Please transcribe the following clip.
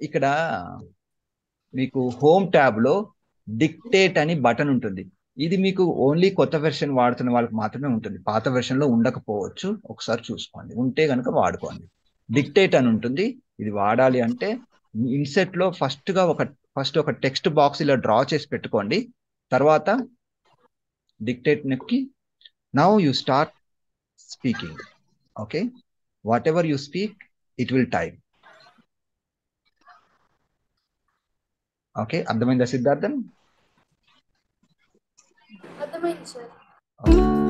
ఇక్కడ మీకు హోమ్ ట్యాబ్లో డిక్టేట్ అని బటన్ ఉంటుంది. ఇది మీకు ఓన్లీ కొత్త వెర్షన్ వాడుతున్న వాళ్ళకి మాత్రమే ఉంటుంది. పాత వెర్షన్లో ఉండకపోవచ్చు. ఒకసారి చూసుకోండి. ఉంటే కనుక వాడుకోండి. డిక్టేట్ అని ఉంటుంది. ఇది వాడాలి అంటే ఇన్సెట్లో ఫస్ట్గా ఒక ఫస్ట్ ఒక టెక్స్ట్ బాక్స్ ఇలా డ్రా చేసి పెట్టుకోండి. తర్వాత డిక్టేట్ నొక్కి now you start speaking okay whatever you speak it will type okay అర్థమైందా సిద్ధార్థన్ అర్థమైంది సార్ ఓకే